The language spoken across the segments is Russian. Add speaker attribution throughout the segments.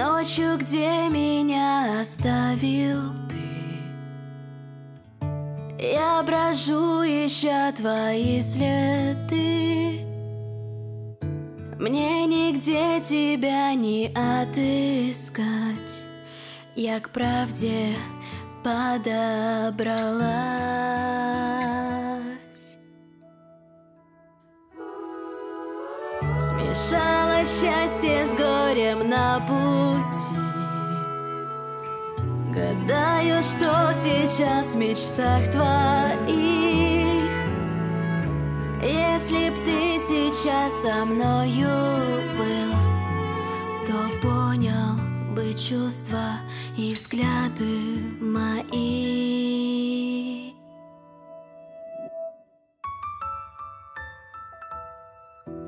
Speaker 1: ночью, где меня оставил ты. Я брожу, ища твои следы. Мне нигде тебя не отыскать. Я к правде подобралась. Смешалось счастье с горем на пути Гадаю, что сейчас в мечтах твоих. Если б ты сейчас со мною был То понял бы чувства и взгляды мои.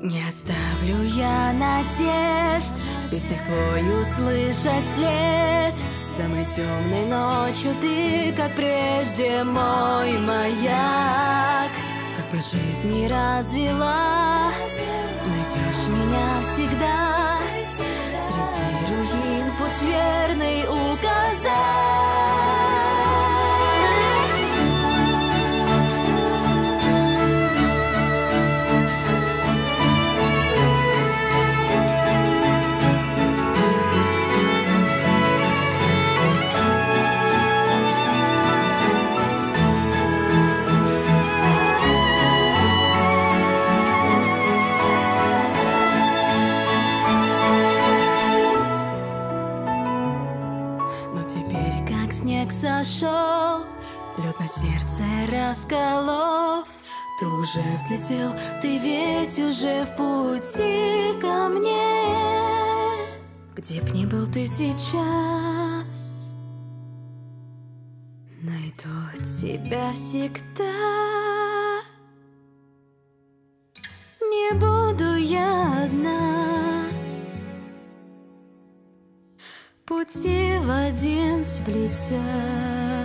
Speaker 1: Не оставлю я надежд В песнях твой услышать след Самой темной ночью ты, как прежде, мой маяк. Как по жизни развела Найдешь меня всегда. Среди руин путь верный сошел, лед на сердце расколов, ты уже взлетел, ты ведь уже в пути ко мне. Где б ни был ты сейчас, найду тебя всегда. Не буду я одна. Пути в один сплетя